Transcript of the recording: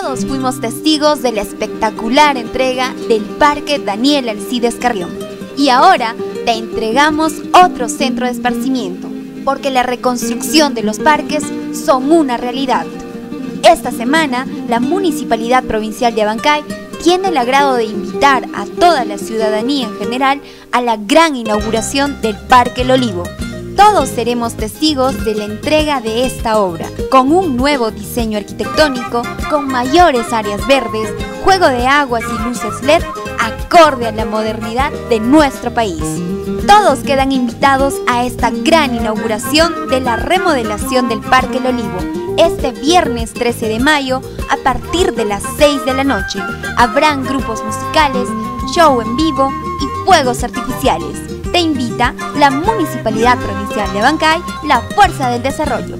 Todos fuimos testigos de la espectacular entrega del Parque Daniel Alcides Carrión. Y ahora te entregamos otro centro de esparcimiento, porque la reconstrucción de los parques son una realidad. Esta semana, la Municipalidad Provincial de Abancay tiene el agrado de invitar a toda la ciudadanía en general a la gran inauguración del Parque El Olivo. Todos seremos testigos de la entrega de esta obra, con un nuevo diseño arquitectónico, con mayores áreas verdes, juego de aguas y luces LED acorde a la modernidad de nuestro país. Todos quedan invitados a esta gran inauguración de la remodelación del Parque El Olivo, este viernes 13 de mayo a partir de las 6 de la noche. Habrán grupos musicales, show en vivo y fuegos artificiales. Te invita la Municipalidad Provincial de Bancay, la Fuerza del Desarrollo.